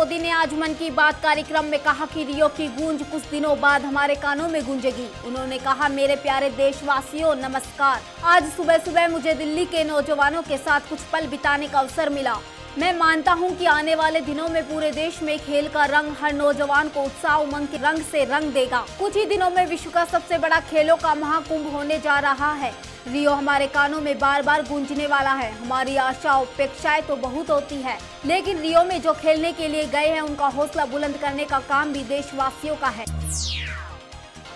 मोदी ने आज मन की बात कार्यक्रम में कहा कि रियो की गूंज कुछ दिनों बाद हमारे कानों में गूंजेगी। उन्होंने कहा, मेरे प्यारे देशवासियों, नमस्कार। आज सुबह सुबह मुझे दिल्ली के नौजवानों के साथ कुछ पल बिताने का अवसर मिला। मैं मानता हूँ कि आने वाले दिनों में पूरे देश में खेल का रंग हर नौजवान को उत्साह उमंग के रंग से रंग देगा। कुछ ही दिनों में विश्व का सबसे बड़ा खेलों का महाकुंभ होने जा रहा है। रियो हमारे कानों में बार बार गूंजने वाला है। हमारी आशा अपेक्षाएँ तो बहुत होती है। लेकिन रियो में जो खेलने के लिए गए हैं, उनका हौसला बुलंद करने का काम भी देशवासियों का है।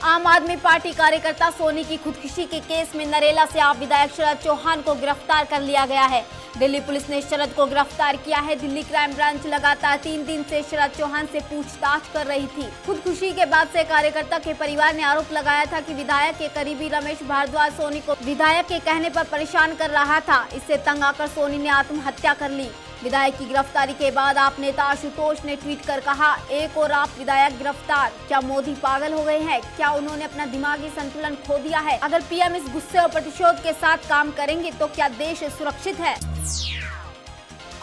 आम आदमी पार्टी कार्यकर्ता सोनी की खुदकुशी के केस में नरेला से आप विधायक शरद चौहान को गिरफ़्तार कर लिया गया है। दिल्ली पुलिस ने शरद को गिरफ़्तार किया है। दिल्ली क्राइम ब्रांच लगातार तीन दिन से शरद चौहान से पूछताछ कर रही थी। खुदकुशी के बाद से कार्यकर्ता के परिवार ने आरोप लगाया था कि विधायक के करीबी रमेश भारद्वाज सोनी को विधायक के कहने पर परेशान कर रहा था। इससे तंग आकर सोनी ने आत्महत्या कर ली। विधायक की गिरफ्तारी के बाद आप नेता आशुतोष ने ट्वीट कर कहा, एक और आप विधायक गिरफ़्तार। क्या मोदी पागल हो गए हैं? क्या उन्होंने अपना दिमागी संतुलन खो दिया है? अगर पीएम इस गुस्से और प्रतिशोध के साथ काम करेंगे तो क्या देश सुरक्षित है?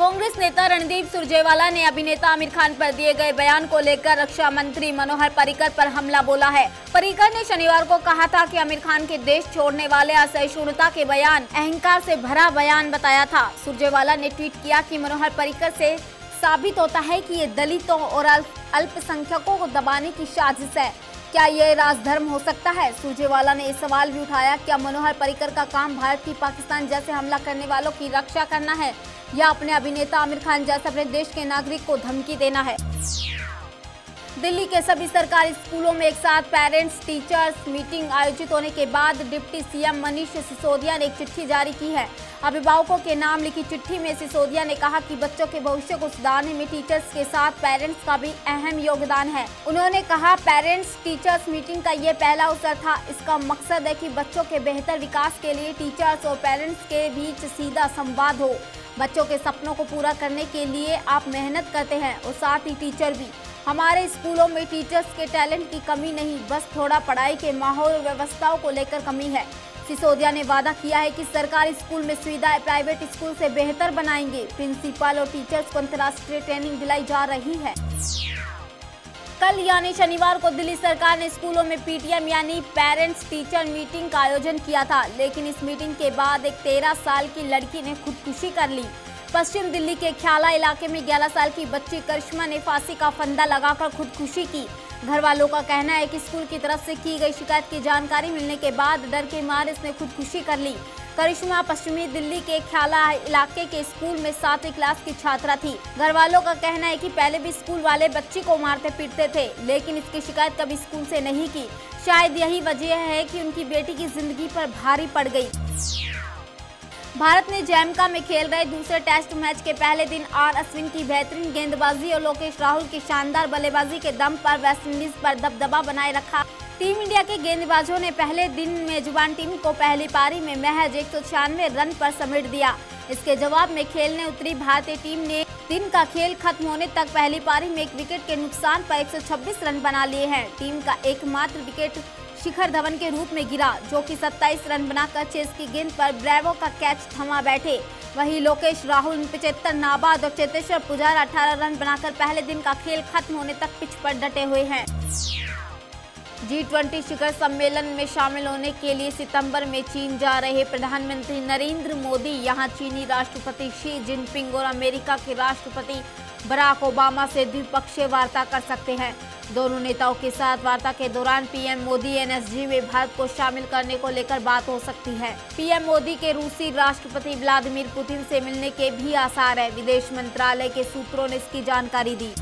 कांग्रेस नेता रणदीप सुरजेवाला ने अभिनेता आमिर खान पर दिए गए बयान को लेकर रक्षा मंत्री मनोहर पर्रिकर पर हमला बोला है। पर्रिकर ने शनिवार को कहा था कि आमिर खान के देश छोड़ने वाले असहिष्णुता के बयान, अहंकार से भरा बयान बताया था। सुरजेवाला ने ट्वीट किया कि मनोहर पर्रिकर से साबित होता है कि ये दलितों और अल्पसंख्यकों को दबाने की साजिश है। क्या ये राजधर्म हो सकता है? सुरजेवाला ने इस सवाल भी उठाया, क्या मनोहर पर्रिकर का काम भारत की पाकिस्तान जैसे हमला करने वालों की रक्षा करना है? या अपने अभिनेता आमिर खान जैसे अपने देश के नागरिक को धमकी देना है। दिल्ली के सभी सरकारी स्कूलों में एक साथ पेरेंट्स टीचर्स मीटिंग आयोजित होने के बाद डिप्टी सीएम मनीष सिसोदिया ने एक चिट्ठी जारी की है। अभिभावकों के नाम लिखी चिट्ठी में सिसोदिया ने कहा कि बच्चों के भविष्य को सुधारने में टीचर्स के साथ पेरेंट्स का भी अहम योगदान है। उन्होंने कहा पेरेंट्स टीचर्स मीटिंग का ये पहला अवसर था। इसका मकसद है कि बच्चों के बेहतर विकास के लिए टीचर्स और पेरेंट्स के बीच सीधा संवाद हो। बच्चों के सपनों को पूरा करने के लिए आप मेहनत करते हैं और साथ ही टीचर भी। हमारे स्कूलों में टीचर्स के टैलेंट की कमी नहीं, बस थोड़ा पढ़ाई के माहौल व्यवस्थाओं को लेकर कमी है। सिसोदिया ने वादा किया है कि सरकारी स्कूल में सुविधाएँ प्राइवेट स्कूल से बेहतर बनाएँगे। प्रिंसिपल और टीचर्स को अंतर्राष्ट्रीय ट्रेनिंग दिलाई जा रही है। कल यानी शनिवार को दिल्ली सरकार ने स्कूलों में पीटीएम यानी पेरेंट्स टीचर मीटिंग का आयोजन किया था, लेकिन इस मीटिंग के बाद एक तेरह साल की लड़की ने खुदकुशी कर ली। पश्चिम दिल्ली के ख्याला इलाके में 11 साल की बच्ची करिश्मा ने फांसी का फंदा लगाकर खुदकुशी की। घर वालों का कहना है कि स्कूल की तरफ़ से की गई शिकायत की जानकारी मिलने के बाद डर के मार इसने खुदकुशी कर ली। करिश्मा पश्चिमी दिल्ली के ख्याला इलाके के स्कूल में सातवीं क्लास की छात्रा थी। घर वालों का कहना है कि पहले भी स्कूल वाले बच्ची को मारते पीटते थे, लेकिन इसकी शिकायत कभी स्कूल से नहीं की। शायद यही वजह है कि उनकी बेटी की ज़िंदगी पर भारी पड़ गई। भारत ने जैमका में खेल रहे दूसरे टेस्ट मैच के पहले दिन आर अश्विन की बेहतरीन गेंदबाजी और लोकेश राहुल की शानदार बल्लेबाजी के दम पर वेस्टइंडीज पर दबदबा बनाए रखा। टीम इंडिया के गेंदबाजों ने पहले दिन मेजबान टीम को पहली पारी में महज एक सौ छियानवे रन पर समेट दिया। इसके जवाब में खेलने उतरी भारतीय टीम ने दिन का खेल खत्म होने तक पहली पारी में एक विकेट के नुकसान पर 126 रन बना लिए हैं। टीम का एकमात्र विकेट शिखर धवन के रूप में गिरा, जो कि 27 रन बनाकर चेस की गेंद पर ब्रेवो का कैच थमा बैठे। वहीं लोकेश, राहुल पिछहत्तर नाबाद और चेतेश्वर पुजारा 18 रन बनाकर पहले दिन का खेल खत्म होने तक पिच पर डटे हुए हैं। जी ट्वेंटी शिखर सम्मेलन में शामिल होने के लिए सितंबर में चीन जा रहे प्रधानमंत्री नरेंद्र मोदी, यहाँ चीनी राष्ट्रपति शी जिनपिंग और अमेरिका के राष्ट्रपति बराक ओबामा से द्विपक्षीय वार्ता कर सकते हैं। दोनों नेताओं के साथ वार्ता के दौरान पीएम मोदी एनएसजी में भारत को शामिल करने को लेकर बात हो सकती है। पीएम मोदी के रूसी राष्ट्रपति व्लादिमीर पुतिन से मिलने के भी आसार है। विदेश मंत्रालय के सूत्रों ने इसकी जानकारी दी।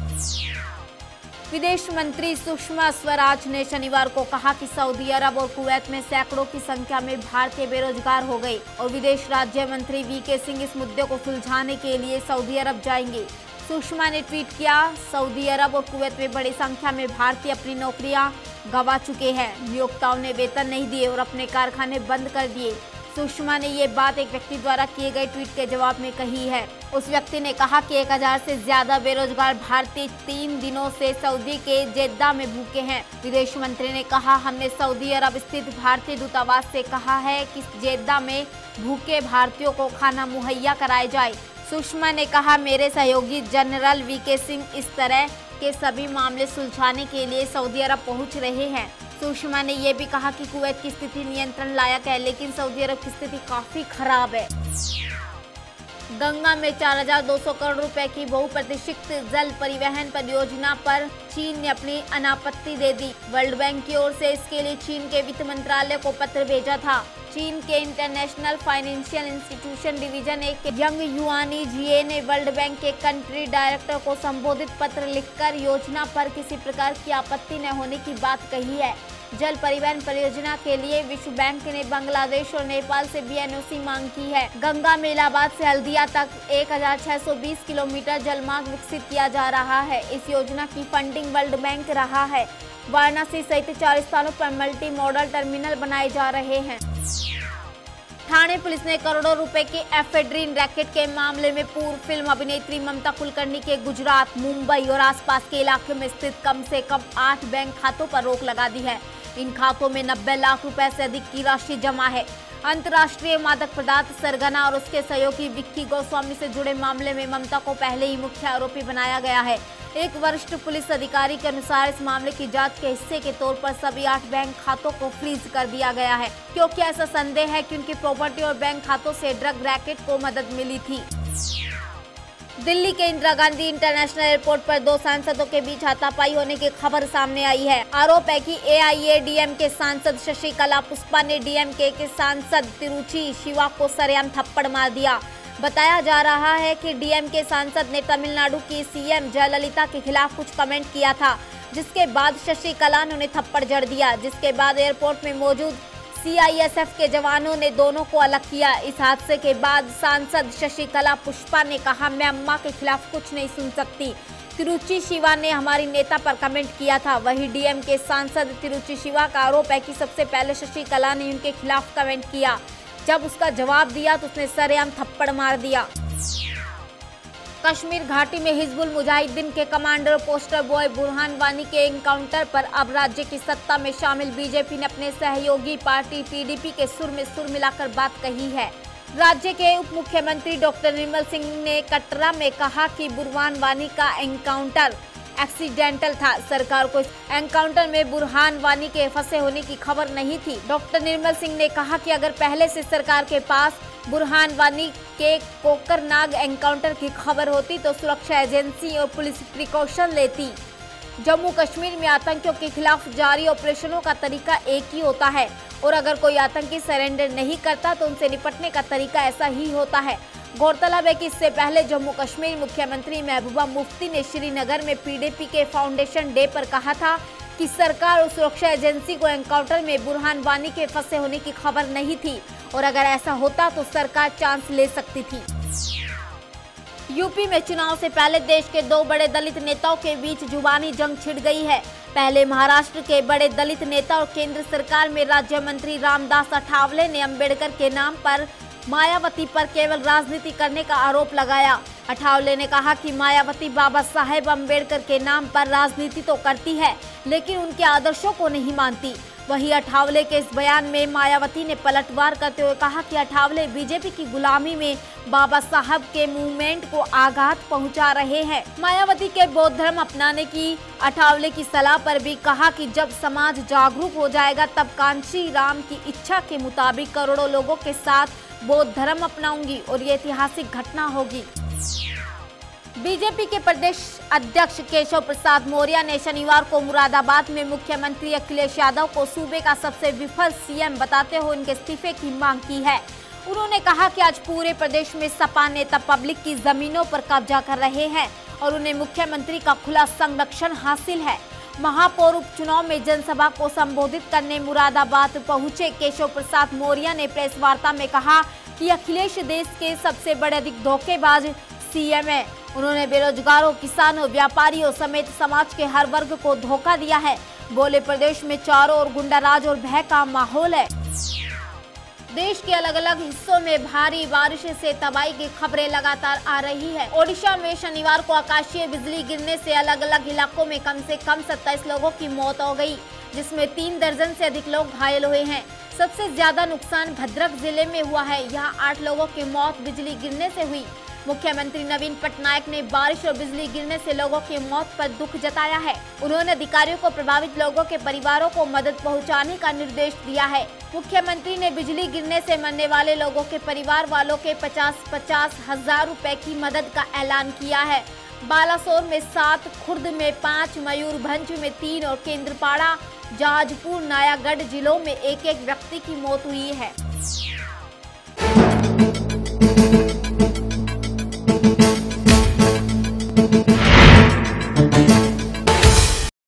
विदेश मंत्री सुषमा स्वराज ने शनिवार को कहा कि सऊदी अरब और कुवैत में सैकड़ों की संख्या में भारतीय बेरोजगार हो गए और विदेश राज्य मंत्री वी के सिंह इस मुद्दे को सुलझाने के लिए सऊदी अरब जाएँगे। सुषमा ने ट्वीट किया, सऊदी अरब और कुवैत में बड़ी संख्या में भारतीय अपनी नौकरियाँ गंवा चुके हैं। नियोक्ताओं ने वेतन नहीं दिए और अपने कारखाने बंद कर दिए। सुषमा ने ये बात एक व्यक्ति द्वारा किए गए ट्वीट के जवाब में कही है। उस व्यक्ति ने कहा कि 1000 से ज़्यादा बेरोजगार भारतीय तीन दिनों से सऊदी के जेद्दा में भूखे हैं। विदेश मंत्री ने कहा, हमने सऊदी अरब स्थित भारतीय दूतावास से कहा है कि जेद्दा में भूखे भारतीयों को खाना मुहैया कराया जाए। सुषमा ने कहा, मेरे सहयोगी जनरल वीके सिंह इस तरह के सभी मामले सुलझाने के लिए सऊदी अरब पहुँच रहे हैं। सुषमा ने यह भी कहा कि कुवैत की स्थिति नियंत्रण लायक है, लेकिन सऊदी अरब की स्थिति काफ़ी खराब है। गंगा में 4,200 करोड़ रुपए की बहुप्रतीक्षित जल परिवहन परियोजना पर चीन ने अपनी अनापत्ति दे दी। वर्ल्ड बैंक की ओर से इसके लिए चीन के वित्त मंत्रालय को पत्र भेजा था। चीन के इंटरनेशनल फाइनेंशियल इंस्टीट्यूशन डिवीज़न एक यंग युआनी जीए ने वर्ल्ड बैंक के कंट्री डायरेक्टर को संबोधित पत्र लिखकर योजना पर किसी प्रकार की आपत्ति न होने की बात कही है। जल परिवहन परियोजना के लिए विश्व बैंक ने बांग्लादेश और नेपाल से भी एनओसी मांग की है। गंगा मेलाबाद से हल्दिया तक 1620 किलोमीटर जलमार्ग विकसित किया जा रहा है। इस योजना की फंडिंग वर्ल्ड बैंक रहा है। वाराणसी सहित चार स्थानों पर मल्टी मॉडल टर्मिनल बनाए जा रहे हैं। थाने पुलिस ने करोड़ों रुपए के एफेड्रीन रैकेट के मामले में पूर्व फ़िल्म अभिनेत्री ममता कुलकर्णी के गुजरात, मुंबई और आसपास के इलाके में स्थित कम से कम आठ बैंक खातों पर रोक लगा दी है। इन खातों में 90 लाख रुपए से अधिक की राशि जमा है। अंतर्राष्ट्रीय मादक पदार्थ सरगना और उसके सहयोगी विक्की गोस्वामी से जुड़े मामले में ममता को पहले ही मुख्य आरोपी बनाया गया है। एक वरिष्ठ पुलिस अधिकारी के अनुसार इस मामले की जाँच के हिस्से के तौर पर सभी आठ बैंक खातों को फ्रीज कर दिया गया है। क्योंकि ऐसा संदेह है कि उनकी प्रॉपर्टी और बैंक खातों से ड्रग रैकेट को मदद मिली थी। दिल्ली के इंदिरा गांधी इंटरनेशनल एयरपोर्ट पर दो सांसदों के बीच हाथापाई होने की खबर सामने आई है। आरोप है कि एआईएडीएम के सांसद शशिकला पुष्पा ने डीएमके के सांसद तिरुचि शिवा को सरेआम थप्पड़ मार दिया। बताया जा रहा है कि डीएमके सांसद ने तमिलनाडु की सीएम जयललिता के खिलाफ कुछ कमेंट किया था, जिसके बाद शशिकला ने उन्हें थप्पड़ जड़ दिया, जिसके बाद एयरपोर्ट में मौजूद सीआईएसएफ के जवानों ने दोनों को अलग किया। इस हादसे के बाद सांसद शशिकला पुष्पा ने कहा, मैं अम्मा के खिलाफ कुछ नहीं सुन सकती। तिरुचि शिवा ने हमारी नेता पर कमेंट किया था। वही डीएम के सांसद तिरुचि शिवा का आरोप है कि सबसे पहले शशिकला ने उनके खिलाफ कमेंट किया। जब उसका जवाब दिया तो उसने सरेआम थप्पड़ मार दिया। कश्मीर घाटी में हिजबुल मुजाहिदीन के commander, poster boy Burhan Wani के एनकाउंटर पर अब राज्य की सत्ता में शामिल। बीजेपी ने अपने सहयोगी पार्टी पीडीपी के सुर में सुर मिलाकर बात कही है। राज्य के उप मुख्यमंत्री डॉक्टर निर्मल सिंह ने कटरा में कहा कि बुरहान वानी का एनकाउंटर एक्सीडेंटल था। सरकार को एनकाउंटर में बुरहान वानी के फंसे होने की खबर नहीं थी। डॉक्टर निर्मल सिंह ने कहा कि अगर पहले से सरकार के पास बुरहान वानी के कोकरनाग एनकाउंटर की खबर होती तो सुरक्षा एजेंसी और पुलिस प्रिकॉशन लेती। जम्मू कश्मीर में आतंकियों के खिलाफ जारी ऑपरेशनों का तरीका एक ही होता है और अगर कोई आतंकी सरेंडर नहीं करता तो उनसे निपटने का तरीका ऐसा ही होता है। गौरतलब है कि इससे पहले जम्मू कश्मीर मुख्यमंत्री महबूबा मुफ्ती ने श्रीनगर में पीडीपी के फाउंडेशन डे पर कहा था कि सरकार और सुरक्षा एजेंसी को एनकाउंटर में बुरहान वानी के फंसे होने की खबर नहीं थी और अगर ऐसा होता तो सरकार चांस ले सकती थी। यूपी में चुनाव से पहले देश के दो बड़े दलित नेताओं के बीच जुबानी जंग छिड़ गई है। पहले महाराष्ट्र के बड़े दलित नेता और केंद्र सरकार में राज्य मंत्री रामदास अठावले ने अंबेडकर के नाम पर मायावती पर केवल राजनीति करने का आरोप लगाया। अठावले ने कहा कि मायावती बाबा साहेब अंबेडकर के नाम पर राजनीति तो करती है, लेकिन उनके आदर्शों को नहीं मानती। वहीं अठावले के इस बयान में मायावती ने पलटवार करते हुए कहा कि अठावले बीजेपी की गुलामी में बाबा साहब के मूवमेंट को आघात पहुँचा रहे हैं। मायावती के बौद्ध धर्म अपनाने की, अठावले की सलाह पर भी कहा कि जब समाज जागरूक हो जाएगा, तब कांची राम की इच्छा के मुताबिक करोड़ों लोगों के साथ बौद्ध धर्म अपनाऊँगी और ये ऐतिहासिक घटना होगी। बीजेपी के प्रदेश अध्यक्ष केशव प्रसाद मौर्य ने शनिवार को मुरादाबाद में मुख्यमंत्री अखिलेश यादव को सूबे का सबसे विफल सीएम बताते हुए उनके इस्तीफे की मांग की है। उन्होंने कहा कि आज पूरे प्रदेश में सपा नेता पब्लिक की जमीनों पर कब्जा कर रहे हैं और उन्हें मुख्यमंत्री का खुला संरक्षण हासिल है। महापौर उपचुनाव में जनसभा को संबोधित करने मुरादाबाद पहुँचे केशव प्रसाद मौर्य ने प्रेस वार्ता में कहा कि अखिलेश देश के सबसे बड़े अधिक धोखेबाज सीएम है। उन्होंने बेरोजगारों, किसानों, व्यापारियों समेत समाज के हर वर्ग को धोखा दिया है। बोले, प्रदेश में चारों और गुंडा राज और भय का माहौल है। देश के अलग अलग हिस्सों में भारी बारिश से तबाही की खबरें लगातार आ रही है। ओडिशा में शनिवार को आकाशीय बिजली गिरने से अलग अलग इलाकों में कम से कम सत्ताईस लोगों की मौत हो गई, जिसमें तीन दर्जन से अधिक लोग घायल हुए हैं। सबसे ज़्यादा नुकसान भद्रक ज़िले में हुआ है। यहाँ आठ लोगों की मौत बिजली गिरने ऐसी हुई। मुख्यमंत्री नवीन पटनायक ने बारिश और बिजली गिरने से लोगों की मौत पर दुख जताया है। उन्होंने अधिकारियों को प्रभावित लोगों के परिवारों को मदद पहुँचाने का निर्देश दिया है। मुख्यमंत्री ने बिजली गिरने से मरने वाले लोगों के परिवार वालों के पचास पचास हज़ार रूपए की मदद का ऐलान किया है। बालासोर में सात, खुर्द में पाँच, मयूरभंज में तीन और केंद्रपाड़ा जहाजपुर नायागढ़ जिलों में एक एक व्यक्ति की मौत हुई है।